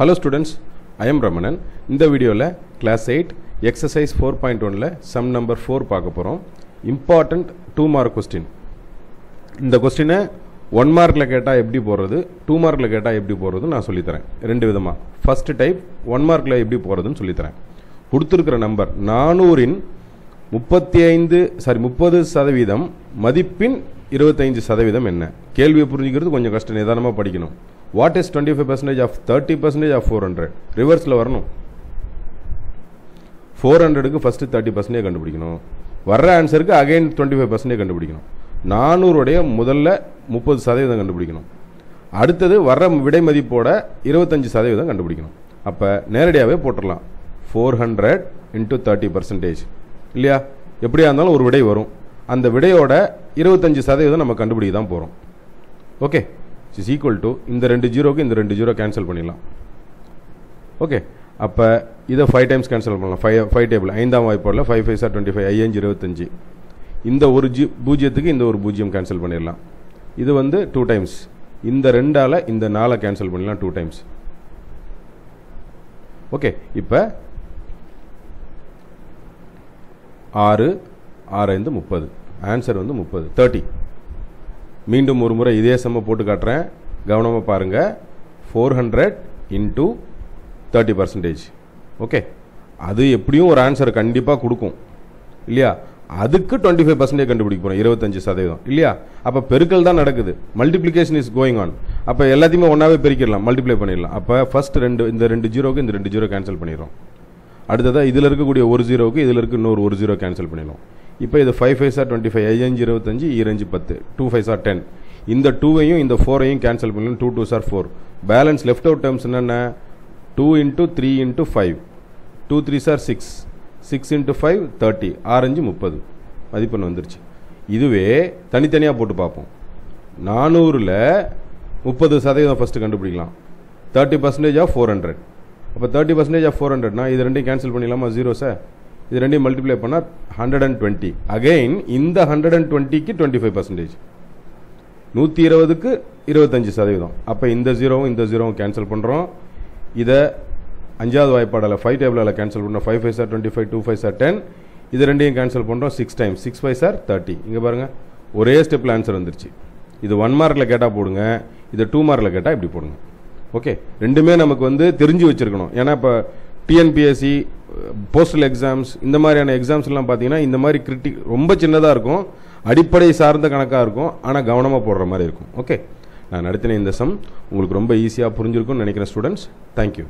Hello students I am Ramanan இந்த வீடியோவில் class eight exercise four point ஒனில் sum number four பார்க்க போகிறோம் இம்பார்ட்டண்ட் டூ மார்க் கொஸ்டின் இந்த கொஸ்டினை ஒன் மார்க்கில் கேட்டால் எப்படி போடுறது டூ மார்க்கில் கேட்டால் எப்படி போடுறது நான் சொல்லித்தரேன். ரெண்டு விதமாக ஃபஸ்ட்டு டைப் ஒன் மார்க்கில் எப்படி போகிறதுன்னு சொல்லித்தரேன். கொடுத்துருக்கிற நம்பர் நானூறின் முப்பத்தி ஐந்து சாரி முப்பது சதவீதம் மதிப்பின் இருபத்தைந்து சதவீதம் என்ன? கேள்வியை புரிஞ்சுக்கிறது கொஞ்சம் கஷ்டம். நிதானமாக படிக்கணும். What is twenty five percentage of thirty percentage of four hundred ரிவர்ஸில் வரணும். ஃபோர் ஹண்ட்ரடுக்கு ஃபஸ்ட்டு தேர்ட்டி பர்சன்டேஜ் கண்டுபிடிக்கணும். வர்ற ஆன்சருக்கு அகைன் டுவெண்ட்டி ஃபைவ் பர்சன்டேஜ் கண்டுபிடிக்கணும். நானூறுடைய முதல்ல முப்பது சதவீதம் கண்டுபிடிக்கணும். அடுத்தது வர்ற விடை மதிப்போட இருபத்தஞ்சு சதவீதம் கண்டுபிடிக்கணும். அப்போ நேரடியாகவே போட்டுடலாம் four hundred into thirty percentage இல்லையா? எப்படியா இருந்தாலும் ஒரு விடை வரும். அந்த விடையோட இருபத்தஞ்சு சதவீதம் நம்ம கண்டுபிடிக்க தான் போகிறோம் ஓகே இஸ் ஈக்குவல் டு இந்த ரெண்டு ஜீரோக்கு இந்த ரெண்டு ஜீரோ கேன்சல் பண்ணிடலாம். ஓகே அப்போ இதை ஃபைவ் டைம்ஸ் கேன்சல் பண்ணலாம். ஃபைவ் ஃபைவ் டேபிள் ஐந்தாம் வாய்ப்பாடில் five five are twenty five ஐயஞ்சு இருபத்தஞ்சு. இந்த ஒரு ஜி பூஜ்ஜியத்துக்கு இந்த ஒரு பூஜ்ஜியம் கேன்சல் பண்ணிடலாம். இது வந்து டூ டைம்ஸ் இந்த ரெண்டால் இந்த நாலை கேன்சல் பண்ணலாம் டூ டைம்ஸ் ஓகே இப்போ ஆறு ஆறு ஐந்து முப்பது. ஆன்சர் வந்து முப்பது. தேர்ட்டி மீண்டும் ஒரு முறை இதே செம்ம போட்டு காட்டுறேன். கவனமாக பாருங்கள் four hundred into thirty percentage okay அது எப்படியும் ஒரு ஆன்சர் கண்டிப்பாக கொடுக்கும். இல்லையா? அதுக்கு டுவெண்ட்டி ஃபைவ் பர்சன்டேஜ் கண்டுபிடிக்க போகிறோம் இருபத்தஞ்சு சதவீதம். இல்லையா? அப்போ பெருக்கல் தான் நடக்குது. மல்டிப்ளிகேஷன் இஸ் கோயிங் ஆன் அப்போ எல்லாத்தையுமே ஒன்றாவே பெருக்கிடலாம். மல்டிப்ளை பண்ணிடலாம். அப்போ ஃபர்ஸ்ட் ரெண்டு இந்த ரெண்டு ஜீரோக்கு இந்த ரெண்டு ஜீரோ கேன்சல் பண்ணிடுறோம். அடுத்ததாக இதில் இருக்கக்கூடிய ஒரு ஜீரோவுக்கு இதில் இருக்க இன்னொரு ஒரு ஜீரோ கேன்சல் பண்ணிடுவோம் இப்போ இது five five are twenty five ஐயஞ்சு இருபத்தஞ்சு e ஈரஞ்சு பத்து டூ ஃபைவ் சார் டென் இந்த டூவையும் இந்த ஃபோரையும் கேன்சல் பண்ணலாம் two two are four balance left out terms என்னென்ன? Two into three into five two three are six six into five thirty orange முப்பது. மதிப்பெண் வந்துருச்சு. இதுவே தனித்தனியாக போட்டு பார்ப்போம். நானூறில் முப்பது சதவீதம் ஃபஸ்ட்டு கண்டுபிடிக்கலாம். Thirty percentage of four hundred அப்போ தேர்ட்டி பர்சன்டேஜ் ஆஃப் ஃபோர் ஹண்ட்ரட்னா இது ரெண்டையும் கேன்சல் பண்ணிடலாமா? ஜீரோ சார் இது ரெண்டையும் மல்டிப்ளை பண்ணால் ஹண்ட்ரட் அண்ட் டுவெண்ட்டி அகைன் இந்த ஹண்ட்ரட் அண்ட் டுவெண்ட்டிக்கு டுவெண்ட்டி ஃபைவ் பர்சன்டேஜ் நூற்றி இருபதுக்கு இருபத்தஞ்சு சதவீதம். அப்போ இந்த ஜீரோவும் இந்த ஜீரோவும் கேன்சல் பண்ணுறோம் இதை அஞ்சாவது வாய்ப்பாடில் ஃபைவ் டேபிளில் கேன்சல் பண்ணுறோம் five five are twenty five two five are ten இது ரெண்டையும் கேன்சல் பண்ணுறோம் six time six five are thirty இங்கே பாருங்கள் ஒரே ஸ்டெப்பில் ஆன்சர் வந்துருச்சு. இது ஒன் மார்க்கில் கேட்டால் போடுங்க. இதை டூ மார்க்கில் கேட்டால் இப்படி போடுங்க. ஓகே ரெண்டுமே நமக்கு வந்து தெரிஞ்சு வச்சுருக்கணும். ஏன்னா இப்போ டிஎன்பிஎஸ்சி போஸ்டல் எக்ஸாம்ஸ் இந்த மாதிரியான எக்ஸாம்ஸ்லாம் பார்த்தீங்கன்னா இந்த மாதிரி கிரிட்டிக் ரொம்ப சின்னதாக இருக்கும். அடிப்படை சார்ந்த கணக்காக இருக்கும். ஆனால் கவனமாக போடுற மாதிரி இருக்கும். ஓகே நான் நடத்தின இந்த சம் உங்களுக்கு ரொம்ப ஈஸியாக புரிஞ்சிருக்கும்னு நினைக்கிறேன் ஸ்டூடெண்ட்ஸ் தேங்க்யூ